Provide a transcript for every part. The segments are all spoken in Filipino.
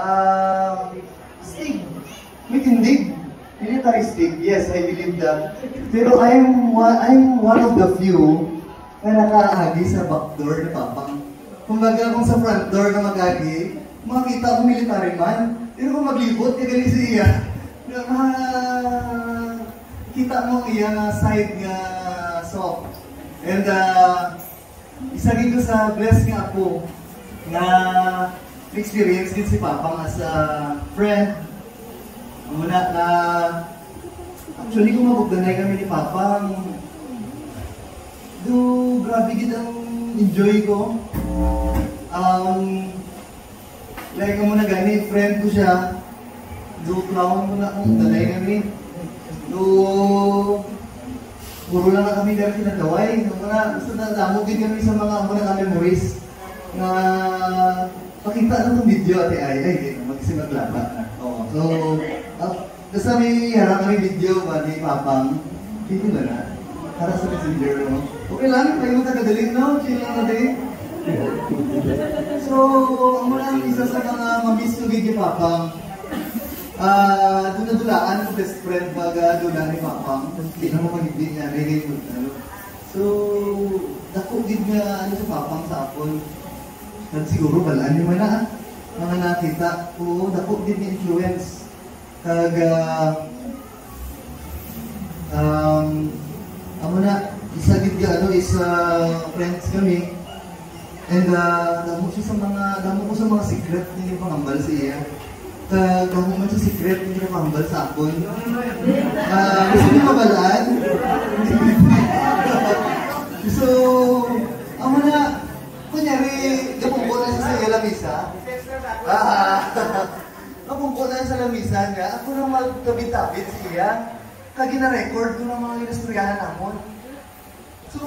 Um, Stig. May tindig. Militaristic. Yes, I believe that. Pero I'm one, I'm one of the few na nakaagi sa backdoor ni Papang. Kumbaga kung sa front door na magagi, makita ko military man. Pero kung maglibot, kaya gali siya. Uh, kita mo iya nga side nga soft. And uh, isa ko sa bless nga ako na experience din si Papang as a friend. Muna na actually kung mabugdanay kami ni Papang do grabe gid ang enjoy ko. Um, like mo na gani, friend ko siya. Do clown mo na kung dalay kami. Do puro lang na kami dahil kinagaway. Mga, basta na damo din kami sa mga mga ka memories na pakita lang ng video ate ay ay magsimaglaba. Oo. So, uh, basta may harap kami video ba Papang. Hindi ba na? Para sa messenger, no? Okay lang, tayo mo tagadalin, no? Chill lang natin. So, ang mga isa sa mga mamiss ko gigi Papang, Ah, uh, dulaan ko best friend baga dulaan ni Papang. Hindi na mo magiging niya, reggae ko. So, dako gid nga ano sa Papang sa apon. At siguro balaan man na mga nakita ko, dako ni influence. Kag uh, um, amo na isa gid ano is uh, friends kami. And uh, damo siya sa mga damo ko sa mga secret ni pangambal siya uh, kung mo sa secret hindi na mahambal sa akon. Uh, gusto niyo mabalaan? so, ako na, kunyari, napungko na siya sa iya lamisa. Ah, napungko na sa lamisa niya. Ako na magkabit-tabit siya. Kagi na-record ko ng mga inastoryahan namon. So,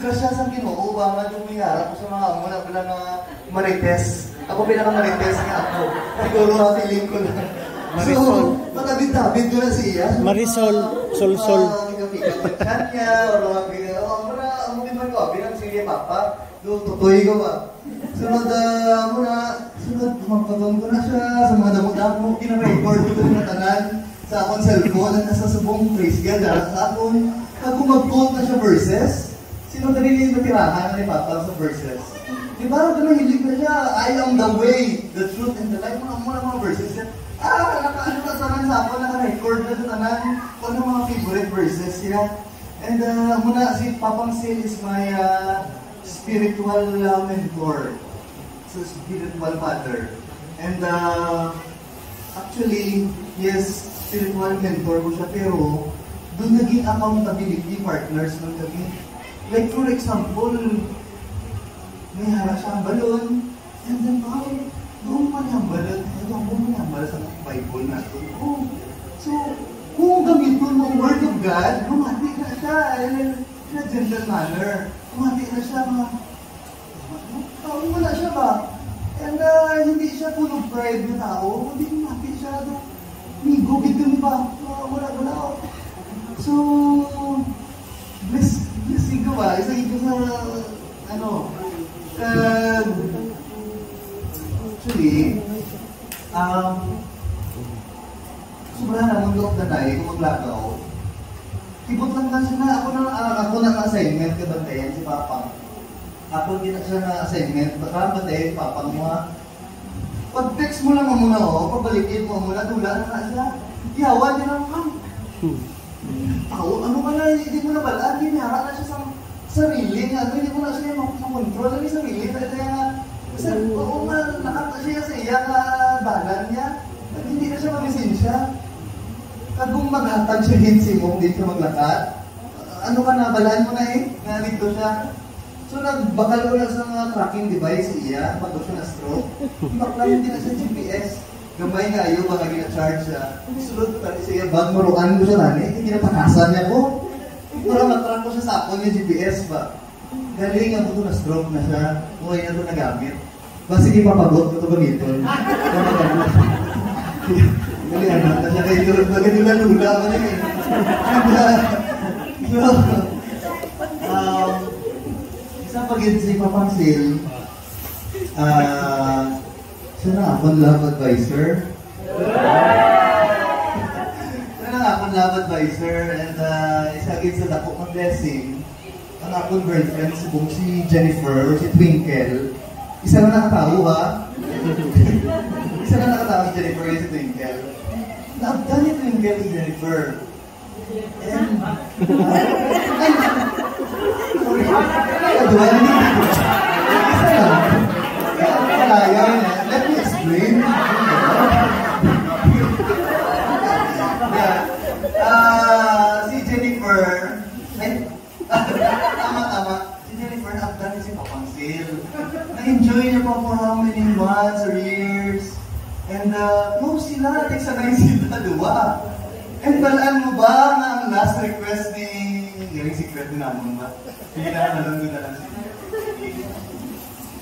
grasya sa ginoo, ba man yung ko sa mga amo na pala mga marites. Ako pinaka-marites nga ako. Siguro ang feeling ko lang. Marisol. So, matabit-tabit ko na siya. Marisol, sol, sol. Mga niya, o mga pinag oh, muna, amo din man ko, pinang sige papa. Do, tutoy ko ba? Sunod, uh, muna, sunod, magpatong ko na siya sa mga damo-damo. Kina-record ko na tanan sa akong cellphone at nasa subong praise God sa akong ako mag-quote na siya verses, sino na rin yung matirahan ni Papa sa verses? Di ba, gano'n hilig na siya, I am the way, the truth, and the life. Mga mga mga verses. Ah, naka-ano na tanan sa ako, naka-record na tanan kung ano mga favorite verses siya. And uh, muna, si Papang Sil is my uh, spiritual uh, mentor. So, spiritual father. And uh, actually, yes, spiritual mentor ko siya, pero doon naging accountability partners ng naging like for example may harap siyang balon and then oh, doon pa niyang balon. Ito ang doon niyang balon sa Bible na ito oh, so kung gamitin mo word of God bumati na siya in a gentle manner. Bumati na siya mga tao wala siya ba and uh, hindi siya full of pride na tao hindi bumati siya doon Migo, bigyan ba? Wala, wala. So, bless, blessing ko ba? Isa ito sa, ano, uh, actually, um, sobrang loob na tayo kung maglagaw. Tibot lang kasi na, ako na, uh, ako na assignment ka bantayan si Papa. Ako din na siya na assignment, baka bantayan si Papa mo ha. Pag-text mo lang muna, oh, pabalikin mo muna, dula na siya. Iyawan niya lang, ha? Tao, ano ka na, hindi mo na balaan, hinara na siya sa sarili niya, ano, hindi mo na siya makontrol na yung sarili na kaya nga, kasi, oo nga, nakata siya sa iya na balan niya, at hindi na siya mamisin siya. Kag kung maghatag siya hinsi mo, hindi siya maglakad, ano ka na, balaan mo na eh, na dito siya. So, nagbakal ko lang sa mga tracking device iya, pag siya na stroke, bakla hindi na siya GPS gamay nga ayo baka gina-charge siya. Sulod ko tani siya, bag maruan ko siya tani, hindi na panasan niya ko. Para matran ko siya sa ako niya GPS ba. Galing ang buto na stroke na siya, buhay na ito nagamit. Ba sige papagot ko ito gamiton. Gali anak na siya kayo bagay nila lula ko niya. So, um, isang pag si Papang Sil, ah, uh, Sana akong love advisor. Sana akong love advisor and uh, isa gid sa dako kong blessing ang akong girlfriend si si Jennifer si Twinkle. Isa na nakatawo ha. Isa na nakatawo si Jennifer si Twinkle. Naabdan ni Twinkle si Jennifer. And, ay, sorry. Kagawa na ni Isa lang. Kaya niya. Let me explain. Yeah. Ah, si Jennifer, ay, tama, tama. Si Jennifer, naabdan niya si Papang Sil. Na-enjoy niya pa for how many months or years. And uh, no sila, nagsanay sila duwa. And balaan mo ba nga ang last request ni... Galing secret din naman ba? Hindi na doon na lang siya.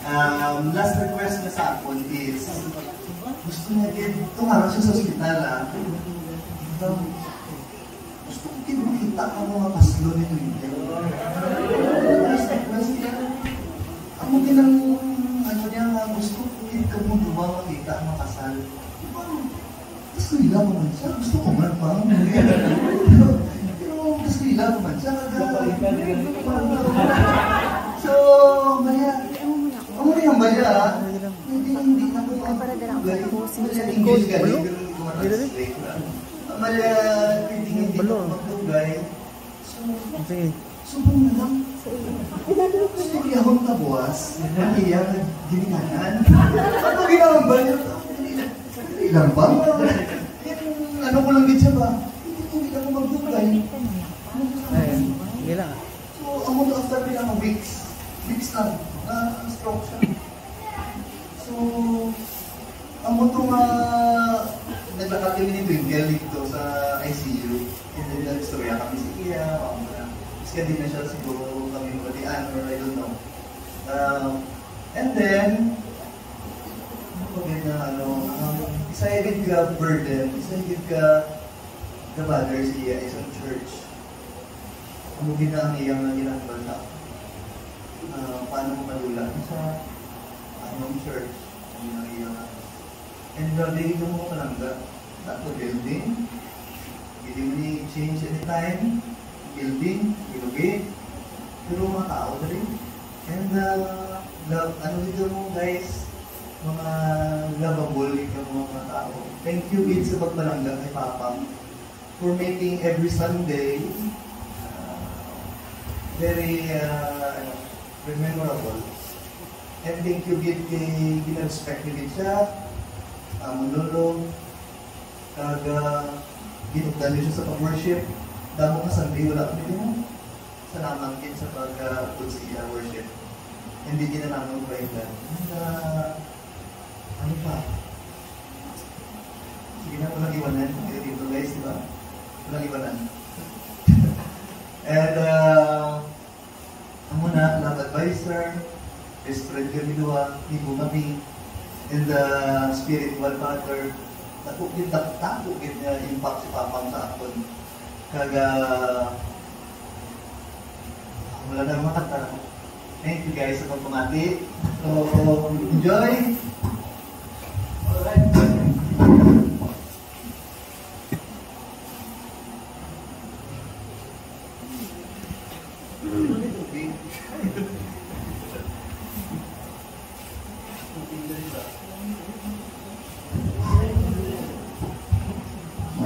Um, last request niya sa akin is, gusto niya din, tumara siya sa ospital ah. Gusto ko din makita ang mga paslo ni Twinkle. Last request niya, ang mga ng, ano niya nga, gusto ko din ka mo duwa makita ang makasal. Diba, gusto nila ko man siya, gusto ko man pa. So, ang mga yung Maria, hindi, hindi na ko Maria, English galing, pero hindi na. Hindi, hindi ko magtugay. So, subong na lang. Gusto ko akong tabuas, nakiya, gininganan. Ano ginawang ba niya? Ilang ba? Yung Ano ko lang din siya ba? Hindi hindi ako magtugay. Ay, sige lang. So, mundo after nila ng weeks. Weeks lang. Na stroke siya. So, ang mundo nga naglakad kami ni Twinkle dito sa ICU. And then, nag-istorya kami si Kia. Kasi din na siya siguro kami magkatian or I don't know. Um, and then, ano na ano, um, isa yung ka burden, isa yung ka the mother siya isang church. Ano gina ang iyang ilang bala? Uh, paano malulang sa anong church? Ano ang iyang And uh, di ito mo malangga. Not the building. Hindi mo ni change anytime. Building, ilugit. Pero mga tao na rin. And uh, love, ano dito mo guys, mga lovable ka mga tao. Thank you Wid sa pagmalangga kay Papa for making every Sunday very uh, ano, memorable. And thank you Wid kay ginrespect ni siya, uh, manulong, kag uh, ginugdan siya sa pag-worship. Damo ka Sunday, wala kami din Salamat din sa uh, sa worship. Hindi din na namin kwenta. And uh, ano pa? Sige na, walang iwanan. Dito guys, di ba? Walang iwanan. And, uh, advisor, best friend kami dua, ni Bumami, and the spiritual father, takot din, takot din niya impact si Papang sa akon. Kaga, wala na makata. Thank you guys sa pagpamati. So, enjoy!